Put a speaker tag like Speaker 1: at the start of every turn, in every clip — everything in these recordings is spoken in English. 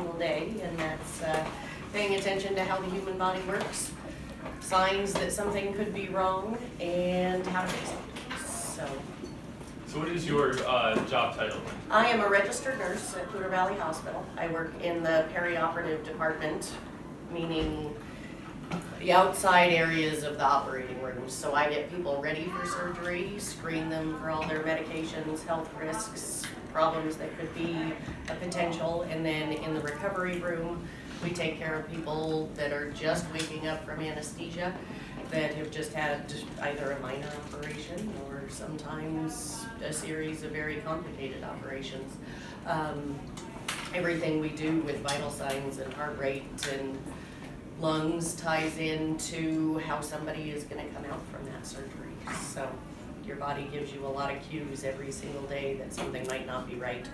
Speaker 1: single day, and that's uh, paying attention to how the human body works, signs that something could be wrong, and how to fix it. So,
Speaker 2: So what is your uh, job title?
Speaker 1: I am a registered nurse at Poudre Valley Hospital. I work in the perioperative department, meaning the outside areas of the operating rooms. So I get people ready for surgery, screen them for all their medications, health risks, problems that could be a potential, and then in the recovery room, we take care of people that are just waking up from anesthesia, that have just had either a minor operation or sometimes a series of very complicated operations. Um, everything we do with vital signs and heart rate and lungs ties into how somebody is gonna come out from that surgery. So your body gives you a lot of cues every single day that something might not be right.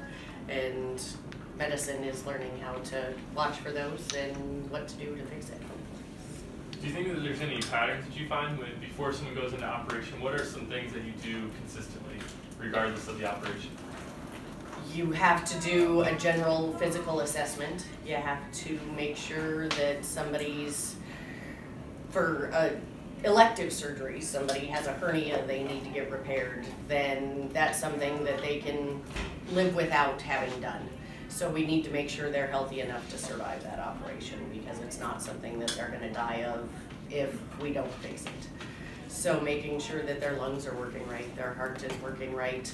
Speaker 1: And medicine is learning how to watch for those and what to do to fix it.
Speaker 2: Do you think that there's any patterns that you find when before someone goes into operation? What are some things that you do consistently, regardless of the operation?
Speaker 1: You have to do a general physical assessment. You have to make sure that somebody's, for uh, elective surgery, somebody has a hernia they need to get repaired, then that's something that they can live without having done. So we need to make sure they're healthy enough to survive that operation because it's not something that they're gonna die of if we don't fix it. So making sure that their lungs are working right, their heart is working right,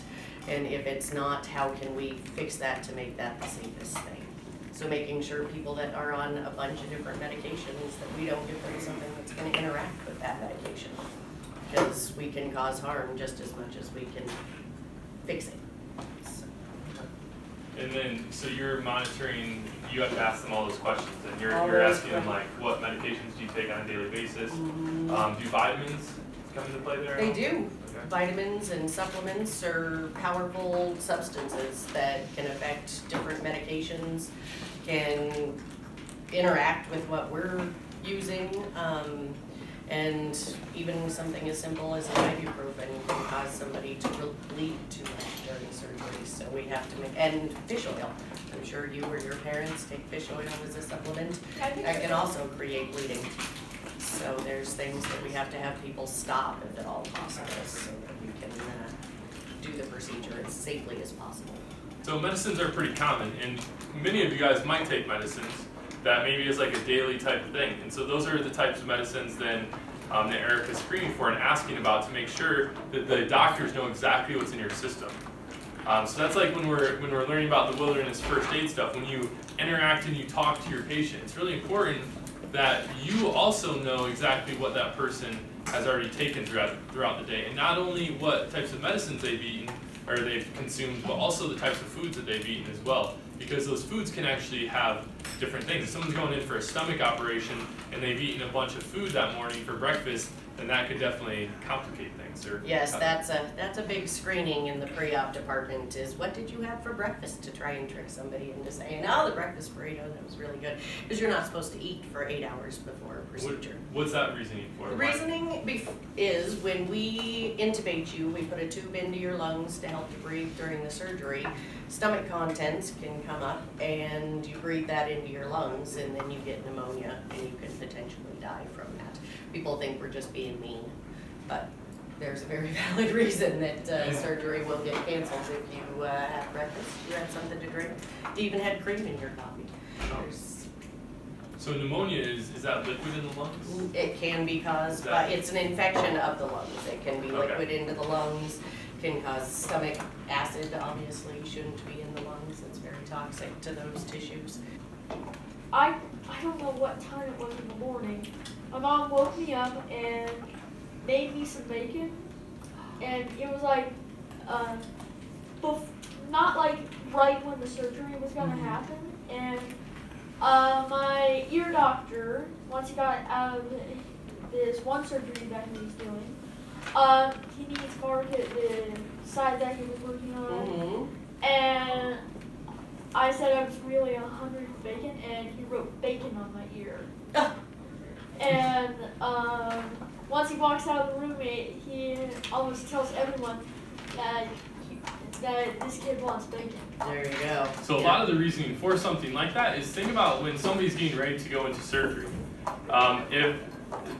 Speaker 1: and if it's not, how can we fix that to make that the safest thing? So making sure people that are on a bunch of different medications, that we don't give them something that's gonna interact with that medication. Because we can cause harm just as much as we can fix it. So,
Speaker 2: And then, so you're monitoring, you have to ask them all those questions, and you're,
Speaker 1: All
Speaker 2: you're asking them like, what medications do you take on a daily basis?
Speaker 1: mm,
Speaker 2: Um, do vitamins come into play there?
Speaker 1: They do.
Speaker 2: Okay.
Speaker 1: Vitamins and supplements are powerful substances that can affect different medications, can interact with what we're using. Um, and even something as simple as an ibuprofen can cause somebody to bleed too much during surgery. So we have to make, and fish oil. I'm sure you or your parents take fish oil as a supplement. That can also create bleeding. So there's things that we have to have people stop if at all possible, so that we can uh, do the procedure as safely as possible.
Speaker 2: So medicines are pretty common, and many of you guys might take medicines that maybe is like a daily type of thing. And so those are the types of medicines then um, that Eric is screening for and asking about to make sure that the doctors know exactly what's in your system. Um, so that's like when we're when we're learning about the wilderness first aid stuff. When you interact and you talk to your patient, it's really important that you also know exactly what that person has already taken throughout throughout the day, and not only what types of medicines they've eaten or they've consumed, but also the types of foods that they've eaten as well. Because those foods can actually have different things. If someone's going in for a stomach operation and they've eaten a bunch of food that morning for breakfast, then that could definitely complicate things. Or
Speaker 1: Yes, that's a, that's a big screening in the pre-op department is what did you have for breakfast to try and trick somebody into saying, oh, the breakfast burrito, that was really good. Because you're not supposed to eat for eight hours before a
Speaker 2: what,
Speaker 1: procedure.
Speaker 2: what's that reasoning for?
Speaker 1: The reasoning bef- is when we intubate you, we put a tube into your lungs to help you breathe during the surgery. Stomach contents can come up and you breathe that into your lungs and then you get pneumonia and you can potentially die from that. People think we're just being mean, but there's a very valid reason that uh, surgery will get canceled if you uh, have breakfast, you had something to drink, you even had cream in your coffee. There's
Speaker 2: So pneumonia is is that liquid in the lungs?
Speaker 1: it can be caused by, it's an infection of the lungs. It can be
Speaker 2: Okay.
Speaker 1: liquid into the lungs, can cause stomach acid, obviously, shouldn't be in the lungs. It's very toxic to those tissues.
Speaker 3: I I don't know what time it was in the morning. My mom woke me up and made me some bacon, and it was like, uh, bef- not like right when the surgery was gonna
Speaker 1: Mhm.
Speaker 3: happen. And uh, my ear doctor, once he got out of this one surgery that he was doing, um, he needs to market the side that he was working on.
Speaker 1: Mm-hmm.
Speaker 3: And I said I was really a hungry for bacon, and he wrote bacon on my ear. And um, once he walks out of the room, he, he almost tells everyone that he, that this kid wants bacon.
Speaker 1: There you go.
Speaker 2: So a lot of the reasoning for something like that is think about when somebody's getting ready to go into surgery. Um, if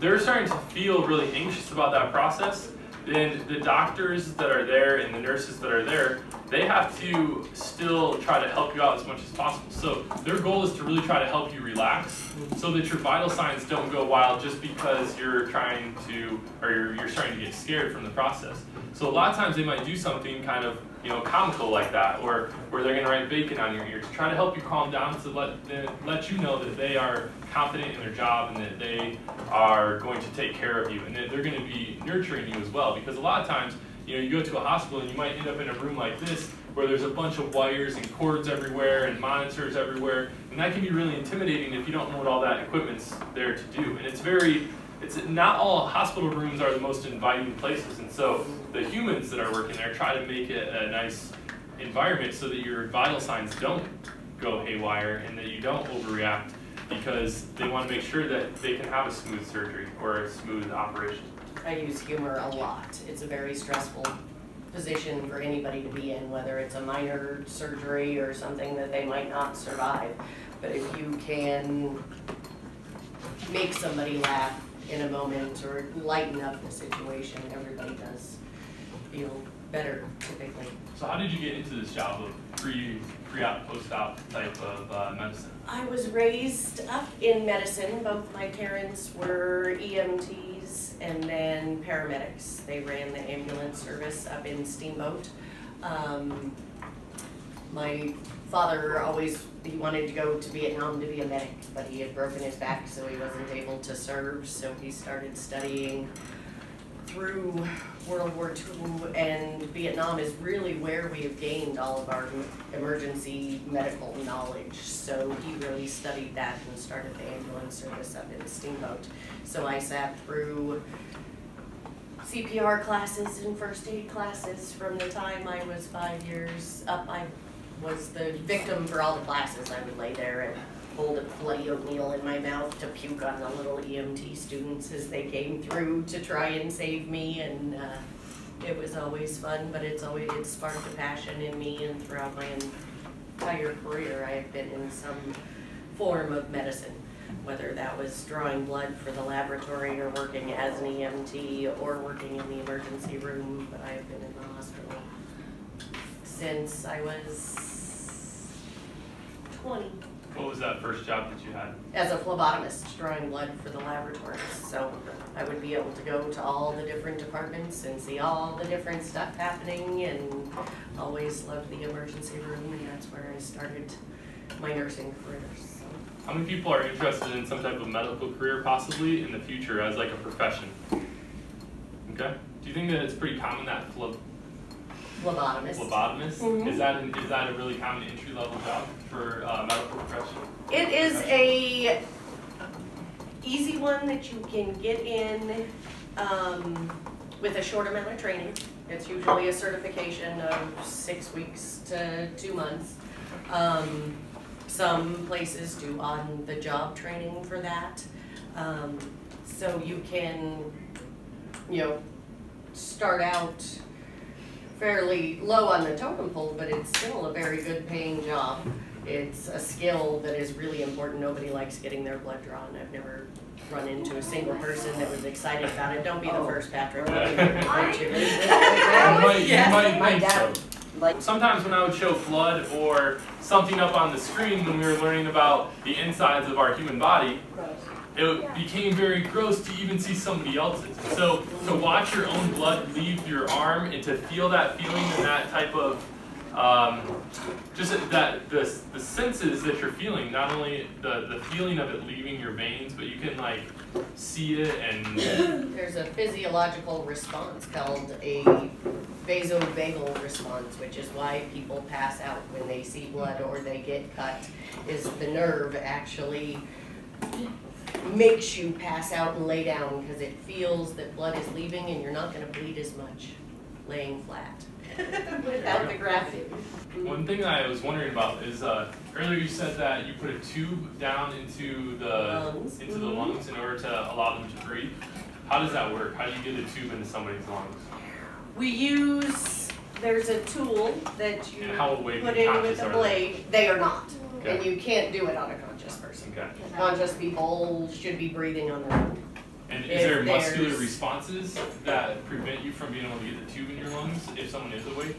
Speaker 2: they're starting to feel really anxious about that process, then the doctors that are there and the nurses that are there, they have to still try to help you out as much as possible. So their goal is to really try to help you relax so that your vital signs don't go wild just because you're trying to or you're, you're starting to get scared from the process. So a lot of times they might do something kind of you know comical like that, or where they're going to write bacon on your ears, try to help you calm down to let them, let you know that they are confident in their job and that they are going to take care of you and that they're going to be nurturing you as well. Because a lot of times you know you go to a hospital and you might end up in a room like this where there's a bunch of wires and cords everywhere and monitors everywhere, and that can be really intimidating if you don't know what all that equipment's there to do. And it's very it's not all hospital rooms are the most inviting places, and so the humans that are working there try to make it a nice environment so that your vital signs don't go haywire and that you don't overreact because they want to make sure that they can have a smooth surgery or a smooth operation.
Speaker 1: I use humor a lot. It's a very stressful position for anybody to be in, whether it's a minor surgery or something that they might not survive. But if you can make somebody laugh in a moment or lighten up the situation, everybody does feel better typically.
Speaker 2: So how did you get into this job of pre pre-op post-op type of uh, medicine?
Speaker 1: I was raised up in medicine. Both my parents were EMTs and then paramedics. They ran the ambulance service up in Steamboat. Um, my father always he wanted to go to Vietnam to be a medic, but he had broken his back, so he wasn't able to serve. So he started studying through World War II, and Vietnam is really where we have gained all of our emergency medical knowledge. So he really studied that and started the ambulance service up in Steamboat. So I sat through CPR classes and first aid classes from the time I was five years up. I was the victim for all the classes. I would lay there and hold a oatmeal in my mouth to puke on the little EMT students as they came through to try and save me and uh, it was always fun, but it's always, it sparked a passion in me and throughout my entire career, I have been in some form of medicine. Whether that was drawing blood for the laboratory or working as an EMT or working in the emergency room, but I have been in the hospital since I was twenty
Speaker 2: What was that first job that you had?
Speaker 1: as a phlebotomist drawing blood for the laboratories. So I would be able to go to all the different departments and see all the different stuff happening and always loved the emergency room and that's where I started my nursing career. So
Speaker 2: How many people are interested in some type of medical career possibly in the future as like a profession? Okay. Do you think that it's pretty common that phle-
Speaker 1: Phlebotomist.
Speaker 2: phlebotomist
Speaker 1: Mhm.
Speaker 2: is that an, is that a really common entry level job for uh, medical profession?
Speaker 1: It is a easy one that you can get in um, with a short amount of training. It's usually a certification of six weeks to two months. Um, some places do on-the-job training for that. Um, so you can, you know, start out fairly low on the totem pole, but it's still a very good paying job. It's a skill that is really important. Nobody likes getting their blood drawn. I've never run into a single person that was excited about it. Don't be the
Speaker 4: Oh.
Speaker 1: first, Patrick.
Speaker 2: I-
Speaker 1: You
Speaker 2: You might, you might
Speaker 4: My
Speaker 2: think
Speaker 4: dad-
Speaker 2: so.
Speaker 4: Like,
Speaker 2: Sometimes when I would show blood or something up on the screen when we were learning about the insides of our human body, it became very gross to even see somebody else's. So to watch your own blood leave your arm and to feel that feeling and that type of um, just that the, the senses that you're feeling, not only the, the feeling of it leaving your veins, but you can like see it and
Speaker 1: There's a physiological response called a vasovagal response, which is why people pass out when they see blood or they get cut, is the nerve actually makes you pass out and lay down because it feels that blood is leaving and you're not gonna bleed as much laying flat without the gravity.
Speaker 2: One thing I was wondering about is uh, earlier you said that you put a tube down into the
Speaker 1: Lungs.
Speaker 2: into the
Speaker 1: Mhm.
Speaker 2: lungs in order to allow them to breathe. How does that work? How do you get a tube into somebody's lungs?
Speaker 1: We use there's a tool that you
Speaker 2: how
Speaker 1: put in with a
Speaker 2: are they?
Speaker 1: blade. They are not, and you can't do it on a conscious person.
Speaker 2: Okay.
Speaker 1: Conscious people should be breathing on their own.
Speaker 2: And is there muscular
Speaker 1: there's-
Speaker 2: responses that prevent you from being able to get the tube in your lungs if someone is awake?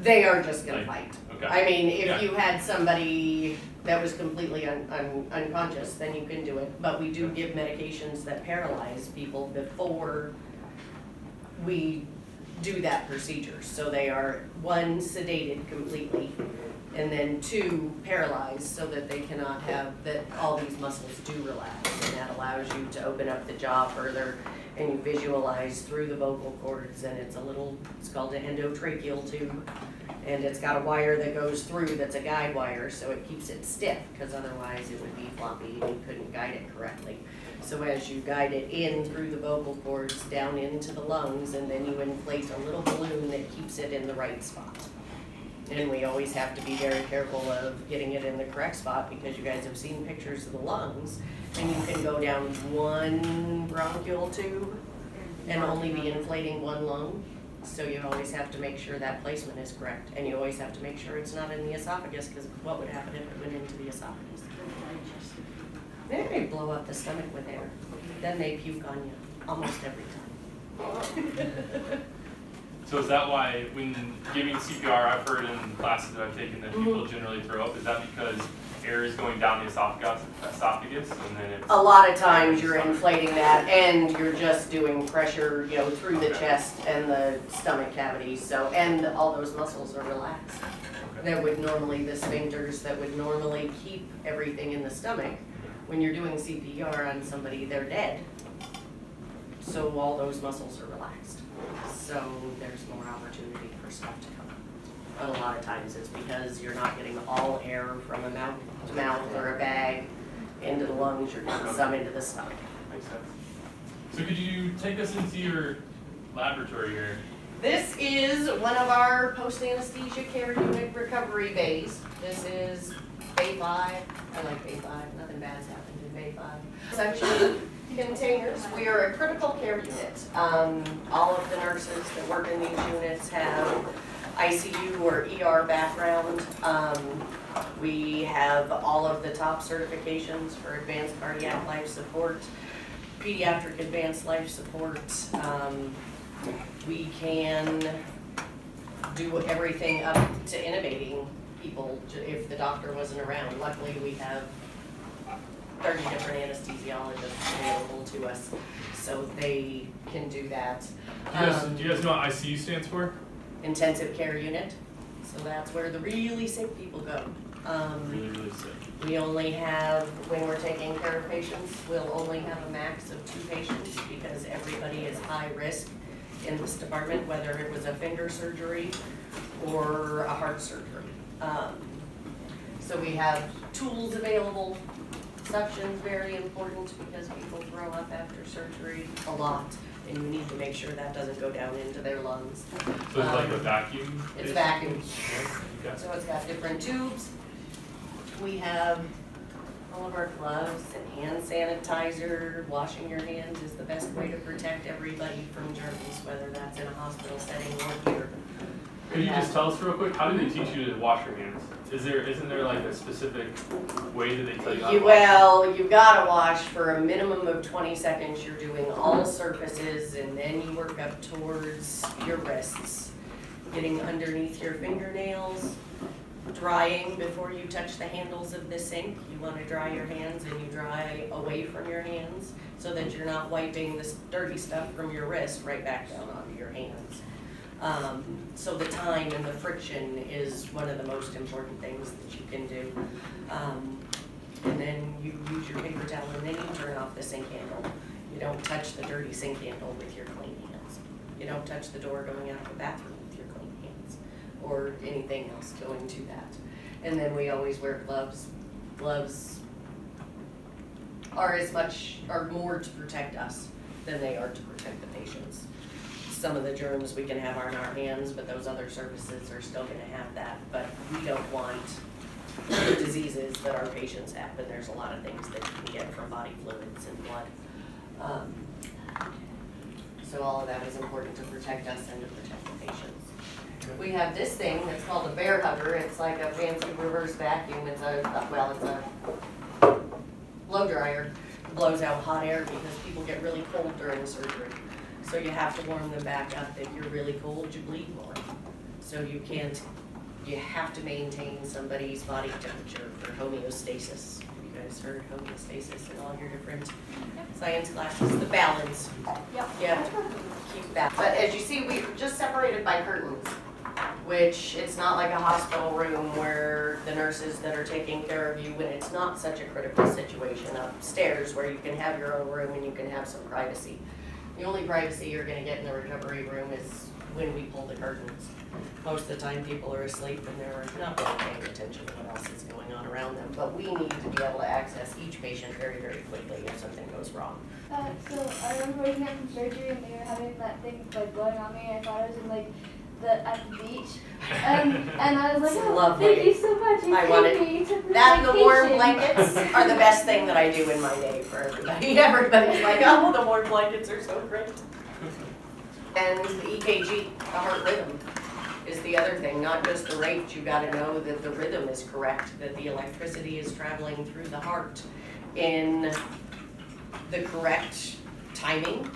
Speaker 1: They are just gonna
Speaker 2: Like,
Speaker 1: fight.
Speaker 2: Okay.
Speaker 1: I mean,
Speaker 2: Yeah.
Speaker 1: if you had somebody that was completely un- un- unconscious, then you can do it. But we do give medications that paralyze people before we do that procedure. So they are, one, sedated completely, and then two, paralyzed so that they cannot have, that all these muscles do relax. And that allows you to open up the jaw further and you visualize through the vocal cords and it's a little, it's called an endotracheal tube. And it's got a wire that goes through that's a guide wire, so it keeps it stiff, because otherwise it would be floppy and you couldn't guide it correctly. So as you guide it in through the vocal cords, down into the lungs, and then you inflate a little balloon that keeps it in the right spot. And we always have to be very careful of getting it in the correct spot, because you guys have seen pictures of the lungs, and you can go down one bronchial tube and only be inflating one lung. So you always have to make sure that placement is correct, and you always have to make sure it's not in the esophagus, because what would happen if it went into the esophagus? Then they blow up the stomach with air, then they puke on you, almost every time.
Speaker 2: So is that why when giving CPR, I've heard in classes that I've taken that people
Speaker 1: Mm-hmm.
Speaker 2: generally throw up? Is that because air is going down the esophagus, esophagus and then it's?
Speaker 1: A lot of times you're inflating that, and you're just doing pressure, you know, through the chest and the stomach cavity, so, and all those muscles are relaxed.
Speaker 2: Okay.
Speaker 1: that would normally, the sphincters that would normally keep everything in the stomach. When you're doing CPR on somebody, they're dead. So all those muscles are relaxed. So there's more opportunity for stuff to come out. But a lot of times it's because you're not getting all air from a mouth to mouth or a bag into the lungs, you're getting some into the stomach.
Speaker 2: Makes sense. So could you take us into your laboratory here?
Speaker 1: This is one of our post-anesthesia care unit recovery bays. This is Bay Five, I like Bay Five, nothing bad's happened in Bay Five. Essentially, containers, we are a critical care unit. Um, all of the nurses that work in these units have ICU or ER background. Um, we have all of the top certifications for advanced cardiac life support, pediatric advanced life support, um, we can do everything up to intubating people if the doctor wasn't around. Luckily, we have thirty different anesthesiologists available to us, so they can do that.
Speaker 2: Do you guys,
Speaker 1: Um,
Speaker 2: do you guys know what ICU stands for?
Speaker 1: Intensive care unit, so that's where the really sick people go. Um,
Speaker 2: Really, really sick.
Speaker 1: we only have, when we're taking care of patients, we'll only have a max of two patients because everybody is high risk in this department, whether it was a finger surgery or a heart surgery. Um, So we have tools available, suction's very important because people throw up after surgery a lot. And you need to make sure that doesn't go down into their lungs.
Speaker 2: So it's like a
Speaker 1: Um,
Speaker 2: vacuum?
Speaker 1: It's vacuum.
Speaker 2: Okay.
Speaker 1: So it's got different tubes. We have all of our gloves and hand sanitizer. Washing your hands is the best way to protect everybody from germs, whether that's in a hospital setting or here.
Speaker 2: Could you just tell us real quick, how do they teach you to wash your hands? Is there, isn't there like a specific way that they tell you how to
Speaker 1: You,
Speaker 2: wash?
Speaker 1: well, you gotta wash for a minimum of twenty seconds. You're doing all surfaces and then you work up towards your wrists. Getting underneath your fingernails, drying before you touch the handles of the sink. You wanna dry your hands and you dry away from your hands so that you're not wiping this dirty stuff from your wrist right back down onto your hands. Um, so the time and the friction is one of the most important things that you can do. Um, and then you use your paper towel and then you turn off the sink handle. You don't touch the dirty sink handle with your clean hands. You don't touch the door going out of the bathroom with your clean hands or anything else going to that. And then we always wear gloves. Gloves are as much, are more to protect us than they are to protect the patients. Some of the germs we can have on our hands, but those other surfaces are still gonna have that, but we don't want the diseases that our patients have, and there's a lot of things that you can get from body fluids and blood. Um, So all of that is important to protect us and to protect the patients. We have this thing that's called a Bair Hugger. It's like a fancy reverse vacuum. It's a, well, it's a blow dryer. It Blows out hot air because people get really cold during surgery. So you have to warm them back up. If you're really cold, you bleed more. So you can't, you have to maintain somebody's body temperature for homeostasis. You guys heard homeostasis in all your different science classes, the balance.
Speaker 3: Yep.
Speaker 1: To keep that. But as you see, we're just separated by curtains, which it's not like a hospital room where the nurses that are taking care of you, when it's not such a critical situation upstairs where you can have your own room and you can have some privacy. The only privacy you're gonna get in the recovery room is when we pull the curtains. Most of the time, people are asleep and they're not really paying attention to what else is going on around them. But we need to be able to access each patient very, very quickly if something goes wrong.
Speaker 4: Uh, so I remember waking up from surgery and they were having that thing like blowing on me. I thought I was in like the at the beach, and and I was like, oh,
Speaker 1: lovely.
Speaker 4: thank you so much. You
Speaker 1: I wanted-
Speaker 4: me. Me
Speaker 1: That the warm blankets are the best thing that I do in my day for everybody. Everybody's like, oh, the warm blankets are so great. And the EKG, the heart rhythm, is the other thing, not just the rate, you gotta know that the rhythm is correct, that the electricity is traveling through the heart in the correct timing,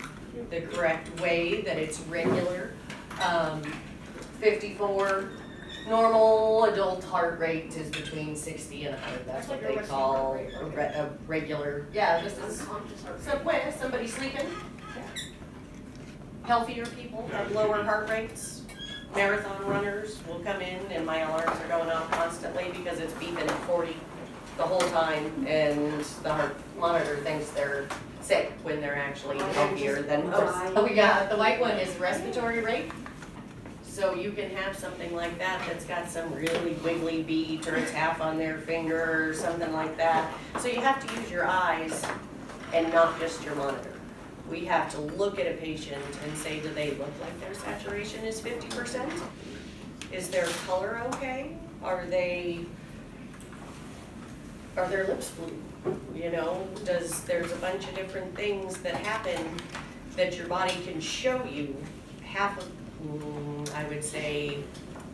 Speaker 1: the correct way, that it's regular. Um, fifty-four, normal adult heart rate is between sixty and hundred, that's what they call a re- a regular, yeah, this is some, when somebody sleeping. Healthier people have lower heart rates. Marathon runners will come in and my alarms are going off constantly because it's beeping at forty the whole time and the heart monitor thinks they're sick when they're actually oh, healthier than most. We oh, got, the white one is respiratory rate. So you can have something like that that's got some really wiggly beat or a tap on their finger or something like that. So you have to use your eyes and not just your monitor. We have to look at a patient and say, do they look like their saturation is fifty percent? Is their color okay? Are they, are their lips blue? You know, does, there's a bunch of different things that happen that your body can show you. Half of, mm, I would say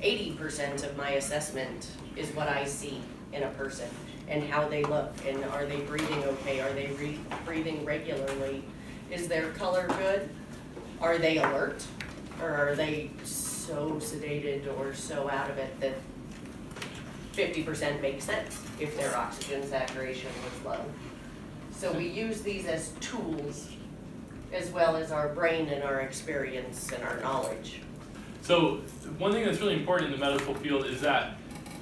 Speaker 1: eighty percent of my assessment is what I see in a person and how they look and are they breathing okay? Are they re- breathing regularly? Is their color good? Are they alert? Or are they so sedated or so out of it that fifty percent makes sense if their oxygen saturation was low? So we use these as tools as well as our brain and our experience and our knowledge.
Speaker 2: So one thing that's really important in the medical field is that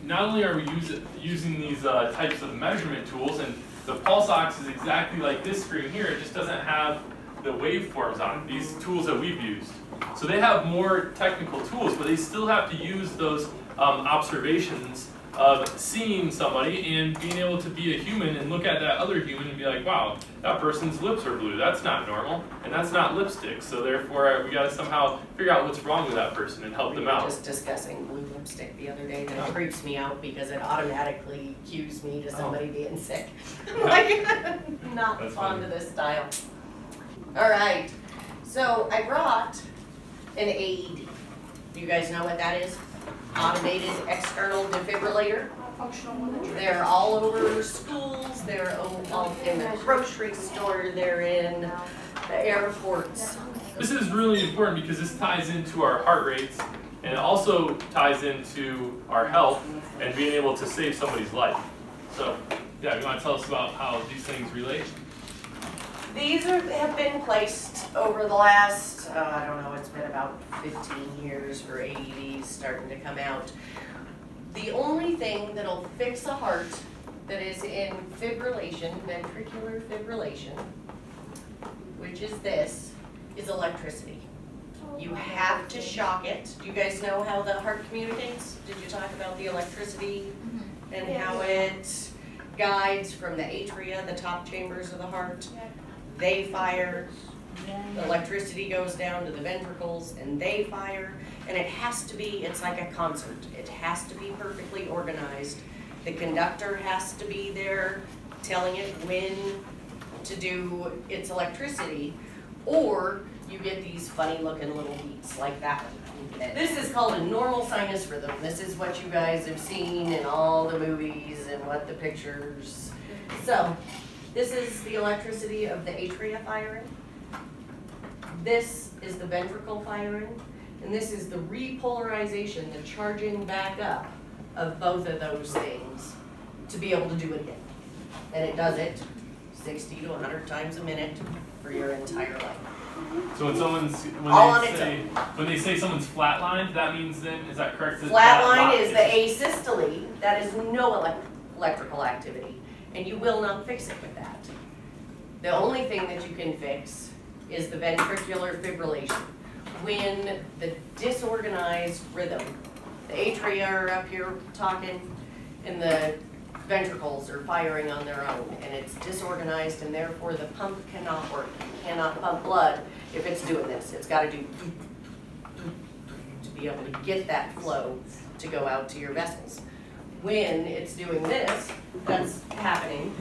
Speaker 2: not only are we use, using these uh, types of measurement tools, and the pulse ox is exactly like this screen here, it just doesn't have the waveforms on it, these tools that we've used. So they have more technical tools, but they still have to use those um, observations of seeing somebody and being able to be a human and look at that other human and be like, wow, that person's lips are blue. That's not normal, and that's not lipstick. So therefore, we got to somehow figure out what's wrong with that person and help
Speaker 1: We
Speaker 2: them out.
Speaker 1: just discussing blue lipstick the other day, that
Speaker 2: Oh.
Speaker 1: creeps me out because it automatically cues me to
Speaker 2: Oh.
Speaker 1: somebody being sick. Like, not
Speaker 2: That's
Speaker 1: fond
Speaker 2: funny.
Speaker 1: of this style. All right, so I brought an AED. Do you guys know what that is? Automated external defibrillator. They're all over schools, they're all all um, in the grocery store, they're in the airports.
Speaker 2: This is really important because this ties into our heart rates and it also ties into our health and being able to save somebody's life. So, yeah, you want to tell us about how these things relate?
Speaker 1: These are, have been placed over the last, uh, I don't know, it's been about fifteen years for AEDs starting to come out. The only thing that'll fix a heart that is in fibrillation, ventricular fibrillation, which is this, is electricity. You have to shock it. Do you guys know how the heart communicates? Did you talk about the electricity and how it guides from the atria, the top chambers of the heart?
Speaker 3: Yeah.
Speaker 1: They fire, electricity goes down to the ventricles and they fire. And it has to be, it's like a concert. It has to be perfectly organized. The conductor has to be there telling it when to do its electricity. Or you get these funny looking little beats like that one. This is called a normal sinus rhythm. This is what you guys have seen in all the movies and what the pictures. So, this is the electricity of the atria firing. This is the ventricle firing. And this is the repolarization, the charging back up of both of those things to be able to do it again. And it does it sixty to hundred times a minute for your entire life.
Speaker 2: So when someone's when
Speaker 1: All
Speaker 2: they say when they say someone's flatlined, that means then is that correct?
Speaker 1: Flatline
Speaker 2: that
Speaker 1: is
Speaker 2: lock
Speaker 1: the asystole, that is no elec- electrical activity, and you will not fix it with that. The only thing that you can fix is the ventricular fibrillation. When the disorganized rhythm, the atria are up here talking, and the ventricles are firing on their own, and it's disorganized, and therefore the pump cannot work. Cannot pump blood if it's doing this. It's gotta do to be able to get that flow to go out to your vessels. When it's doing this, that's happening.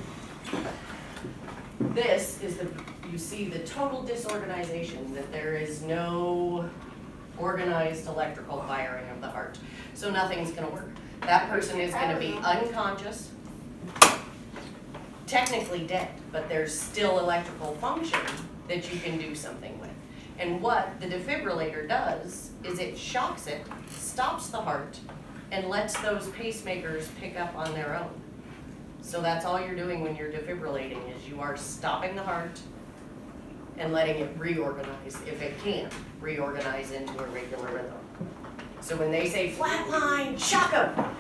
Speaker 1: This is the, you see the total disorganization, that there is no organized electrical firing of the heart. So nothing's gonna work. That person is gonna be unconscious, technically dead, but there's still electrical function that you can do something with. And what the defibrillator does is it shocks it, stops the heart, and lets those pacemakers pick up on their own. So that's all you're doing when you're defibrillating is you are stopping the heart and letting it reorganize, if it can, reorganize into a regular rhythm. So when they say flatline, shock them.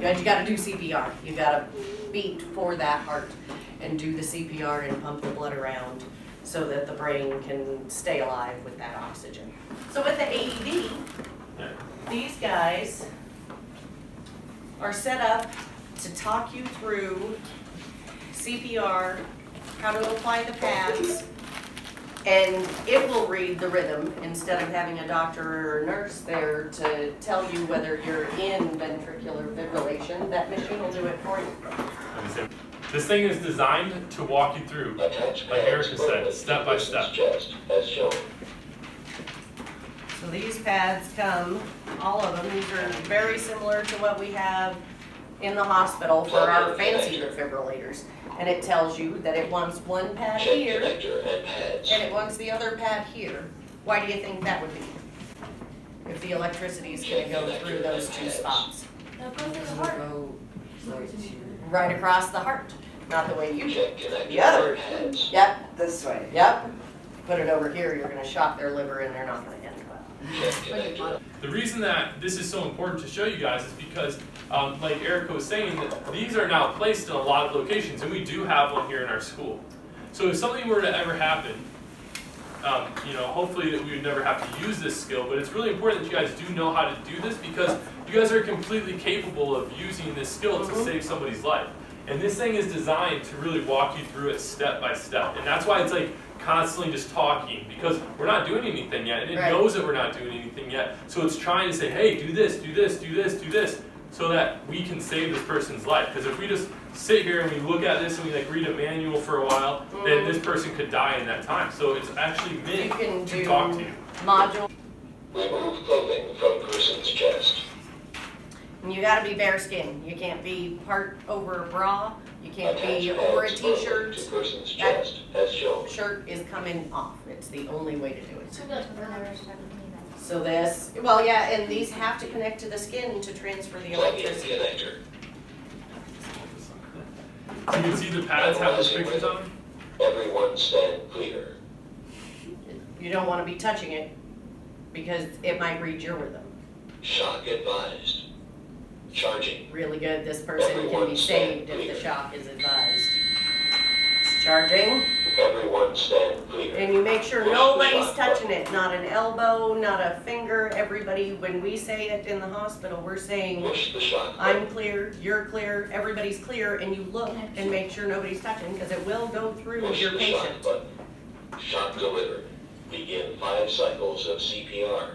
Speaker 1: Good, you gotta do CPR, you gotta beat for that heart and do the CPR and pump the blood around so that the brain can stay alive with that oxygen. So with the AED, these guys are set up to talk you through CPR, how to apply the pads, and it will read the rhythm instead of having a doctor or nurse there to tell you whether you're in ventricular fibrillation. That machine will do it for you.
Speaker 2: Let me say- This thing is designed to walk you through, like Erica said, step by step.
Speaker 5: As shown.
Speaker 1: So these pads come, all of them, these are very similar to what we have in the hospital for our fancy defibrillators. And it tells you that it wants one pad here
Speaker 5: and
Speaker 1: it wants the other pad here. Why do you think that would be? If the electricity is gonna go through those two spots.
Speaker 3: Now go through the heart.
Speaker 1: Right across the heart, not the way you do.
Speaker 5: Check
Speaker 1: The other.
Speaker 5: and pads.
Speaker 1: Yep,
Speaker 6: This way.
Speaker 1: yep. Put it over here, you're gonna shock their liver and they're not gonna end well.
Speaker 2: The reason that this is so important to show you guys is because, um, like Erica was saying, that these are now placed in a lot of locations, and we do have one here in our school. So if something were to ever happen, um, you know, hopefully that we would never have to use this skill, but it's really important that you guys do know how to do this because you guys are completely capable of using this skill to
Speaker 1: Mhm.
Speaker 2: save somebody's life. And this thing is designed to really walk you through it step by step. And that's why it's like constantly just talking because we're not doing anything yet. And it
Speaker 1: Right.
Speaker 2: knows that we're not doing anything yet. So it's trying to say, hey, do this, do this, do this, do this, so that we can save this person's life. Because if we just sit here and we look at this and we like read a manual for a while, then mm. this person could die in that time. So it's actually
Speaker 1: You
Speaker 2: meant
Speaker 1: can
Speaker 2: to
Speaker 1: do
Speaker 2: talk to you.
Speaker 1: module,
Speaker 5: Remove clothing from person's chest.
Speaker 1: and you gotta be bare skin. You can't be part over a bra, you can't be over a
Speaker 5: pads firmly
Speaker 1: t-shirt.
Speaker 5: To person's
Speaker 1: That-
Speaker 5: chest as shown.
Speaker 1: Shirt is coming off, it's the only way to do it.
Speaker 3: So that's never started
Speaker 1: So this, well, yeah, and these have to connect to the skin to transfer the
Speaker 5: Plug in
Speaker 1: electricity.
Speaker 5: connector.
Speaker 2: So you can see the pads have those pictures on them.
Speaker 5: Everyone stand clear.
Speaker 1: You don't wanna be touching it because it might read your rhythm.
Speaker 5: Shock advised. Charging.
Speaker 1: Really good, this person can be saved if the shock is advised. It's charging,
Speaker 5: Everyone stand clear.
Speaker 1: and you make sure nobody's touching it, not an elbow, not a finger, everybody, when we say it in the hospital, we're saying,
Speaker 5: Push the shock
Speaker 1: I'm clear, you're clear, everybody's clear, and you look and make sure nobody's touching, because it will go through
Speaker 5: Push
Speaker 1: your patient.
Speaker 5: button. Shock delivered. Begin five cycles of CPR.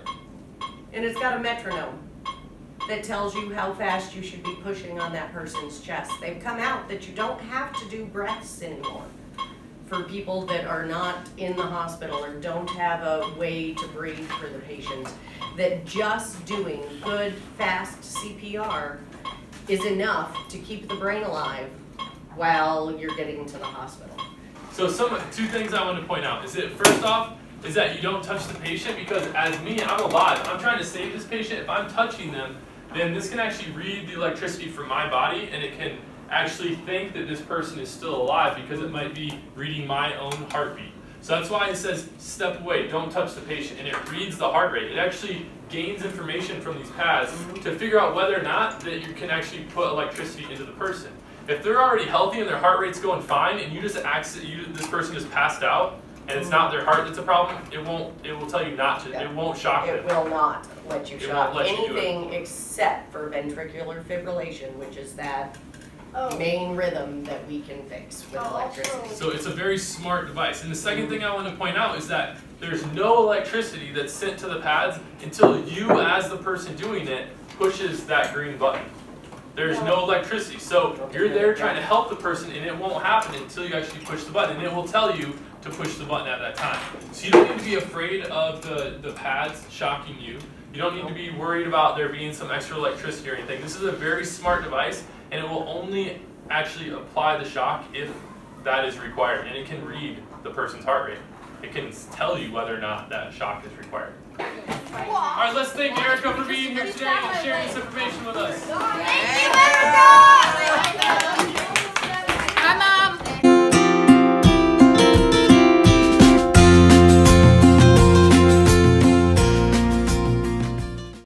Speaker 1: And it's got a metronome that tells you how fast you should be pushing on that person's chest. They've come out that you don't have to do breaths anymore. For people that are not in the hospital or don't have a way to breathe for the patient, that just doing good, fast CPR is enough to keep the brain alive while you're getting to the hospital.
Speaker 2: So some two things I want to point out is that first off is that you don't touch the patient because as me, I'm alive. I'm trying to save this patient. If I'm touching them, then this can actually read the electricity from my body and it can actually think that this person is still alive because it might be reading my own heartbeat. So that's why it says step away, don't touch the patient, and it reads the heart rate. It actually gains information from these pads mm-hmm. to figure out whether or not that you can actually put electricity into the person. If they're already healthy and their heart rate's going fine, and you just accident, you this person just passed out, and it's not mm-hmm. their heart that's a problem, it won't. It will tell you not to.
Speaker 1: Yeah.
Speaker 2: It won't shock
Speaker 1: It
Speaker 2: them.
Speaker 1: will not let you
Speaker 2: It
Speaker 1: shock
Speaker 2: let you
Speaker 1: anything except for ventricular fibrillation, which is that
Speaker 3: Oh.
Speaker 1: main rhythm that we can fix with
Speaker 3: Oh,
Speaker 1: electricity.
Speaker 2: So it's a very smart device. And the second mm-hmm. thing I want to point out is that there's no electricity that's sent to the pads until you, as the person doing it, pushes that green button. There's no electricity. So you're there trying to help the person, and it won't happen until you actually push the button. And it will tell you to push the button at that time. So you don't need to be afraid of the, the pads shocking you. You don't need to be worried about there being some extra electricity or anything. This is a very smart device, and it will only actually apply the shock if that is required. And it can read the person's heart rate. It can tell you whether or not that shock is required. All right, let's thank Erica for being here today and sharing this information with us.
Speaker 4: Thank you, Erica!